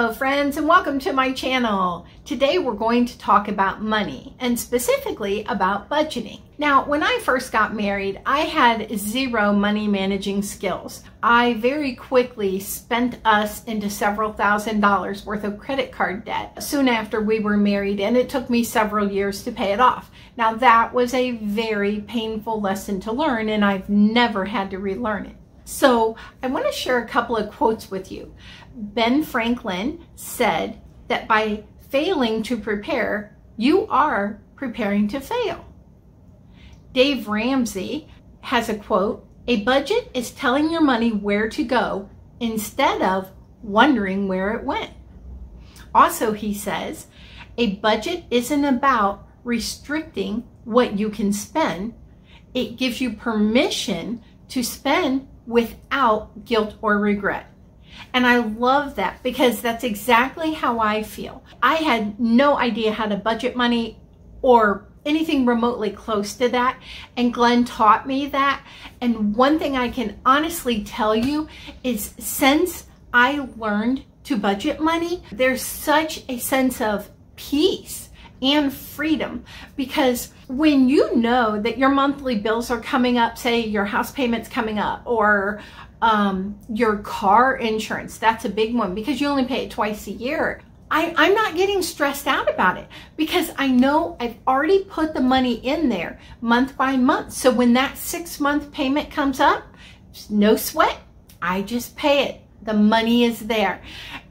Hello friends and welcome to my channel. Today we're going to talk about money and specifically about budgeting. Now when I first got married I had zero money managing skills. I very quickly spent us into several thousand dollars worth of credit card debt soon after we were married and it took me several years to pay it off. Now that was a very painful lesson to learn and I've never had to relearn it. So I want to share a couple of quotes with you. Ben Franklin said that by failing to prepare, you are preparing to fail. Dave Ramsey has a quote, a budget is telling your money where to go instead of wondering where it went. Also, he says, a budget isn't about restricting what you can spend. It gives you permission to spend without guilt or regret. And I love that because that's exactly how I feel. I had no idea how to budget money or anything remotely close to that. And Glenn taught me that. And one thing I can honestly tell you is since I learned to budget money, there's such a sense of peace and freedom because when you know that your monthly bills are coming up, say your house payment's coming up or um, your car insurance, that's a big one because you only pay it twice a year. I, I'm not getting stressed out about it because I know I've already put the money in there month by month. So when that six month payment comes up, no sweat. I just pay it the money is there.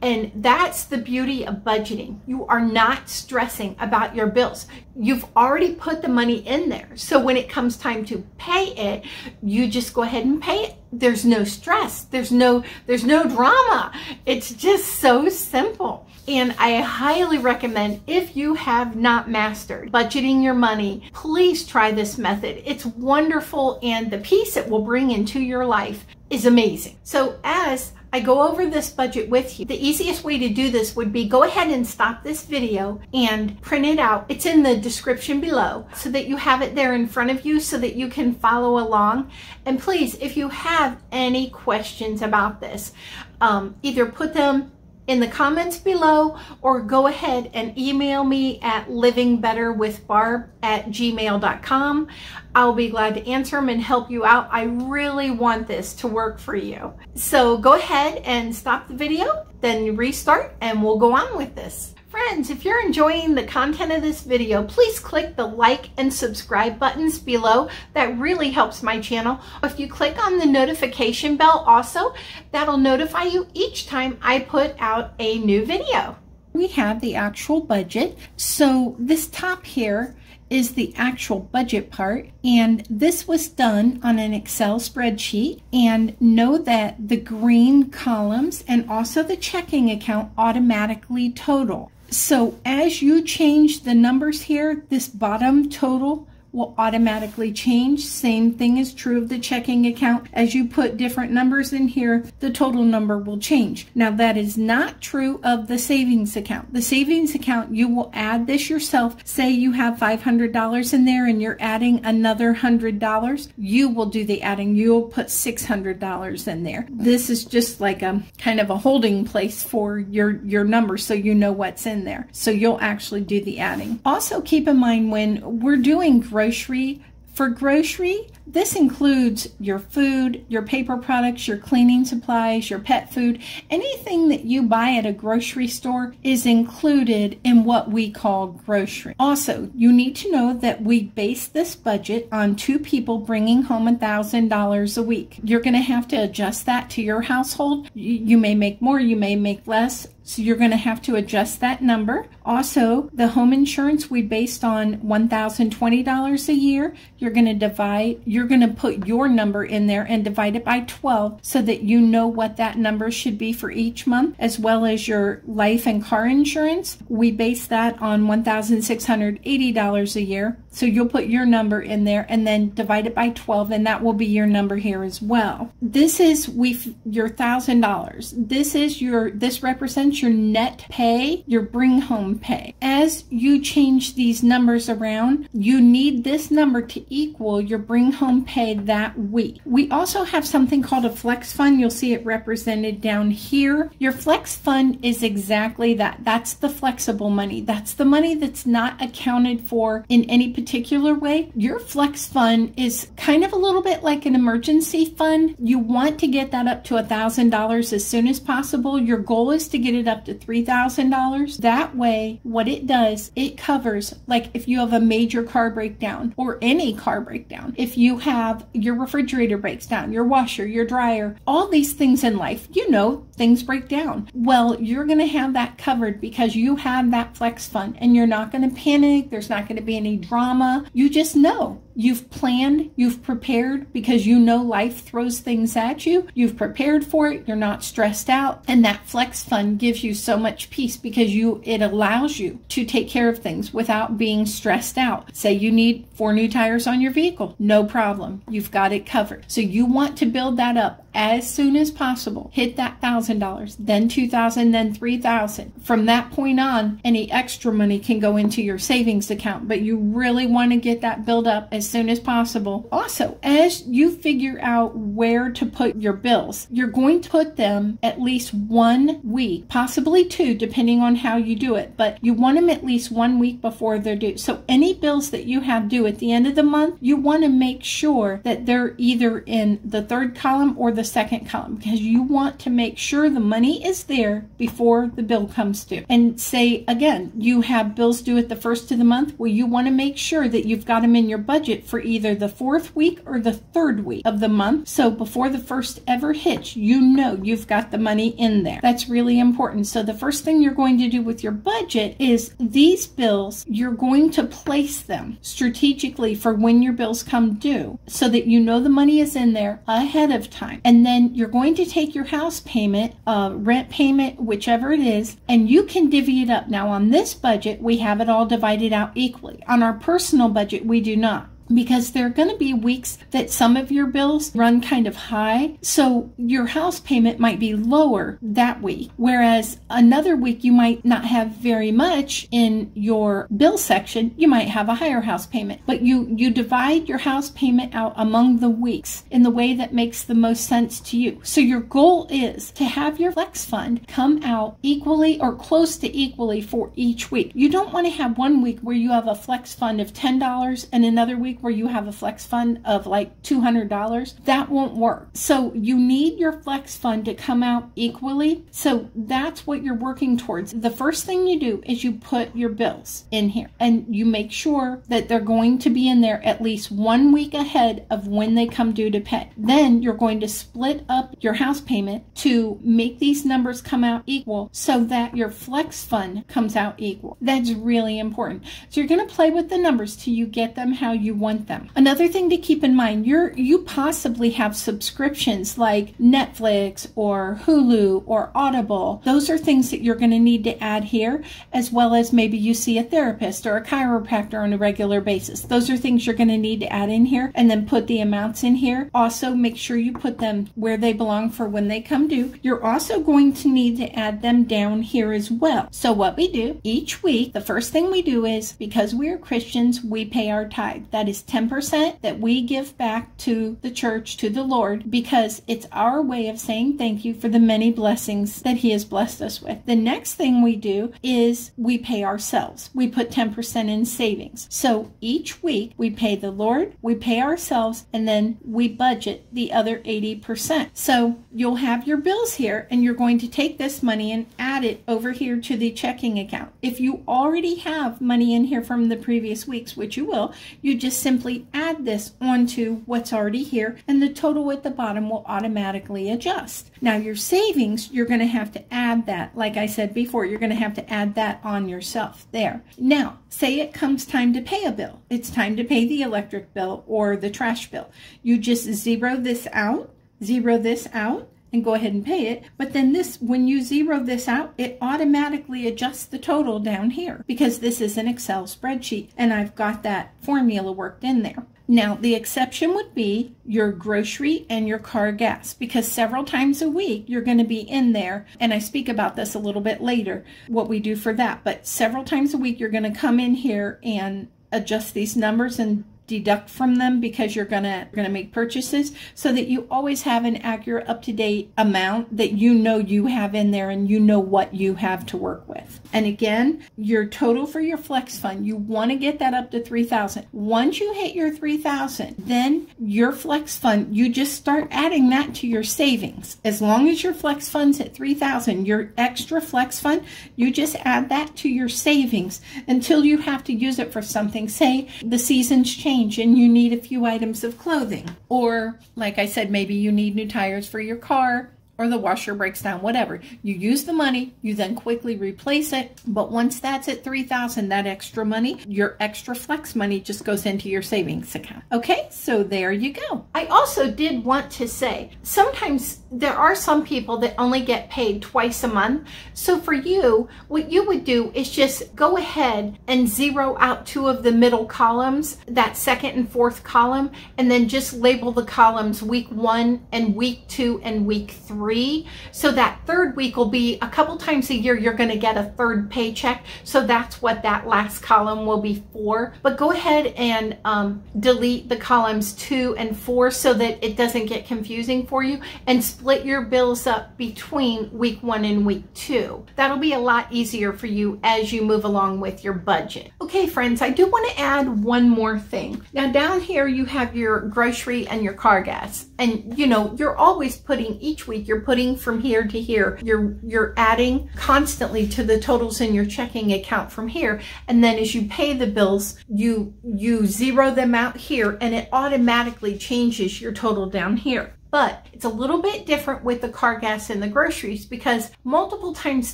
And that's the beauty of budgeting. You are not stressing about your bills. You've already put the money in there. So when it comes time to pay it, you just go ahead and pay it. There's no stress. There's no there's no drama. It's just so simple. And I highly recommend if you have not mastered budgeting your money, please try this method. It's wonderful and the peace it will bring into your life is amazing. So as I go over this budget with you. The easiest way to do this would be go ahead and stop this video and print it out. It's in the description below so that you have it there in front of you so that you can follow along. And please, if you have any questions about this, um, either put them in the comments below or go ahead and email me at livingbetterwithbarb at gmail.com. I'll be glad to answer them and help you out. I really want this to work for you. So go ahead and stop the video, then restart and we'll go on with this. Friends, if you're enjoying the content of this video, please click the like and subscribe buttons below. That really helps my channel. If you click on the notification bell also, that'll notify you each time I put out a new video. We have the actual budget. So this top here is the actual budget part and this was done on an Excel spreadsheet and know that the green columns and also the checking account automatically total. So as you change the numbers here, this bottom total will automatically change. Same thing is true of the checking account. As you put different numbers in here, the total number will change. Now that is not true of the savings account. The savings account, you will add this yourself. Say you have $500 in there and you're adding another $100. You will do the adding. You'll put $600 in there. This is just like a kind of a holding place for your, your number so you know what's in there. So you'll actually do the adding. Also keep in mind when we're doing grocery. For grocery, this includes your food, your paper products, your cleaning supplies, your pet food. Anything that you buy at a grocery store is included in what we call grocery. Also, you need to know that we base this budget on two people bringing home $1,000 a week. You're going to have to adjust that to your household. You may make more, you may make less. So you're going to have to adjust that number. Also, the home insurance we based on $1,020 a year. You're going to divide, you're going to put your number in there and divide it by 12 so that you know what that number should be for each month, as well as your life and car insurance. We base that on $1,680 a year. So you'll put your number in there and then divide it by 12 and that will be your number here as well. This is we your $1,000. This is your this represents your net pay, your bring home pay. As you change these numbers around, you need this number to equal your bring home pay that week. We also have something called a flex fund. You'll see it represented down here. Your flex fund is exactly that. That's the flexible money. That's the money that's not accounted for in any particular way. Your flex fund is kind of a little bit like an emergency fund. You want to get that up to a $1,000 as soon as possible. Your goal is to get it up to $3,000. That way, what it does, it covers, like if you have a major car breakdown or any car breakdown, if you have your refrigerator breaks down, your washer, your dryer, all these things in life, you know, things break down. Well, you're going to have that covered because you have that flex fund and you're not going to panic. There's not going to be any drama. You just know You've planned, you've prepared because you know life throws things at you. You've prepared for it, you're not stressed out, and that flex fund gives you so much peace because you it allows you to take care of things without being stressed out. Say you need four new tires on your vehicle, no problem. You've got it covered. So you want to build that up as soon as possible. Hit that $1,000, then 2000 then 3000 From that point on, any extra money can go into your savings account, but you really want to get that build up as soon as possible. Also, as you figure out where to put your bills, you're going to put them at least one week, possibly two, depending on how you do it, but you want them at least one week before they're due. So any bills that you have due at the end of the month, you want to make sure that they're either in the third column or the second column because you want to make sure the money is there before the bill comes due. And say again, you have bills due at the first of the month. Well, you want to make sure that you've got them in your budget for either the fourth week or the third week of the month. So before the first ever hitch, you know you've got the money in there. That's really important. So the first thing you're going to do with your budget is these bills, you're going to place them strategically for when your bills come due so that you know the money is in there ahead of time. And then you're going to take your house payment, uh, rent payment, whichever it is, and you can divvy it up. Now on this budget, we have it all divided out equally. On our personal budget, we do not because there are going to be weeks that some of your bills run kind of high. So your house payment might be lower that week, whereas another week you might not have very much in your bill section. You might have a higher house payment, but you, you divide your house payment out among the weeks in the way that makes the most sense to you. So your goal is to have your flex fund come out equally or close to equally for each week. You don't want to have one week where you have a flex fund of $10 and another week where you have a flex fund of like $200, that won't work. So you need your flex fund to come out equally. So that's what you're working towards. The first thing you do is you put your bills in here and you make sure that they're going to be in there at least one week ahead of when they come due to pay. Then you're going to split up your house payment to make these numbers come out equal so that your flex fund comes out equal. That's really important. So you're going to play with the numbers till you get them how you want want them. Another thing to keep in mind, you're you possibly have subscriptions like Netflix or Hulu or Audible. Those are things that you're going to need to add here, as well as maybe you see a therapist or a chiropractor on a regular basis. Those are things you're going to need to add in here and then put the amounts in here. Also, make sure you put them where they belong for when they come due. You're also going to need to add them down here as well. So what we do each week, the first thing we do is because we are Christians, we pay our tithe. That is 10% that we give back to the church, to the Lord, because it's our way of saying thank you for the many blessings that He has blessed us with. The next thing we do is we pay ourselves. We put 10% in savings. So each week we pay the Lord, we pay ourselves, and then we budget the other 80%. So you'll have your bills here and you're going to take this money and add it over here to the checking account. If you already have money in here from the previous weeks, which you will, you just simply add this onto what's already here and the total at the bottom will automatically adjust. Now your savings, you're going to have to add that. Like I said before, you're going to have to add that on yourself there. Now, say it comes time to pay a bill. It's time to pay the electric bill or the trash bill. You just zero this out, zero this out, and go ahead and pay it. But then this, when you zero this out, it automatically adjusts the total down here because this is an Excel spreadsheet and I've got that formula worked in there. Now, the exception would be your grocery and your car gas because several times a week you're going to be in there. And I speak about this a little bit later, what we do for that. But several times a week you're going to come in here and adjust these numbers and deduct from them because you're gonna gonna make purchases so that you always have an accurate up-to-date amount that you know you have in there and you know what you have to work with. And again your total for your flex fund you want to get that up to 3000 once you hit your 3000 then your flex fund you just start adding that to your savings. As long as your flex fund's at 3000 your extra flex fund you just add that to your savings until you have to use it for something. Say the seasons change change and you need a few items of clothing. Or, like I said, maybe you need new tires for your car or the washer breaks down, whatever. You use the money, you then quickly replace it. But once that's at 3000 that extra money, your extra flex money just goes into your savings account. Okay, so there you go. I also did want to say, sometimes there are some people that only get paid twice a month. So for you, what you would do is just go ahead and zero out two of the middle columns, that second and fourth column, and then just label the columns week one and week two and week three three. So that third week will be a couple times a year you're going to get a third paycheck. So that's what that last column will be for. But go ahead and um, delete the columns two and four so that it doesn't get confusing for you and split your bills up between week one and week two. That'll be a lot easier for you as you move along with your budget. Okay, friends, I do want to add one more thing. Now down here you have your grocery and your car gas. And you know, you're always putting each week you're putting from here to here. You're you're adding constantly to the totals in your checking account from here. And then as you pay the bills, you you zero them out here and it automatically changes your total down here. But it's a little bit different with the car gas and the groceries because multiple times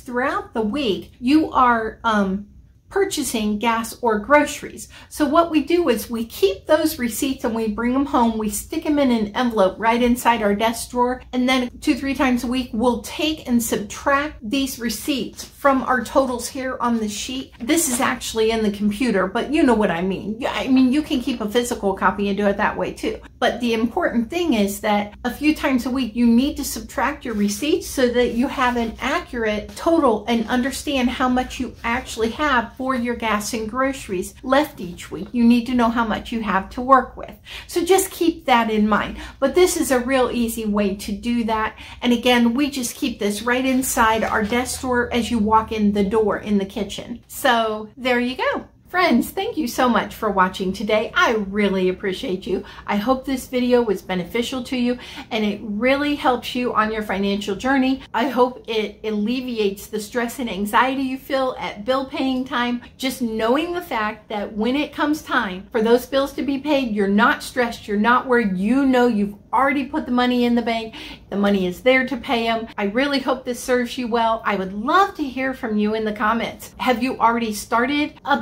throughout the week, you are um, purchasing gas or groceries. So what we do is we keep those receipts and we bring them home. We stick them in an envelope right inside our desk drawer. And then two, three times a week, we'll take and subtract these receipts from our totals here on the sheet. This is actually in the computer, but you know what I mean. I mean, you can keep a physical copy and do it that way too. But the important thing is that a few times a week, you need to subtract your receipts so that you have an accurate total and understand how much you actually have for your gas and groceries left each week. You need to know how much you have to work with. So just keep that in mind. But this is a real easy way to do that. And again, we just keep this right inside our desk drawer as you walk in the door in the kitchen. So there you go. Friends, thank you so much for watching today. I really appreciate you. I hope this video was beneficial to you and it really helps you on your financial journey. I hope it alleviates the stress and anxiety you feel at bill paying time. Just knowing the fact that when it comes time for those bills to be paid, you're not stressed, you're not worried, you know you've already put the money in the bank. The money is there to pay them. I really hope this serves you well. I would love to hear from you in the comments. Have you already started a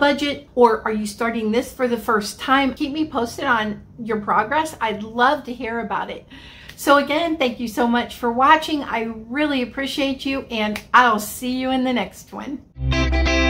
or are you starting this for the first time? Keep me posted on your progress. I'd love to hear about it. So again, thank you so much for watching. I really appreciate you and I'll see you in the next one.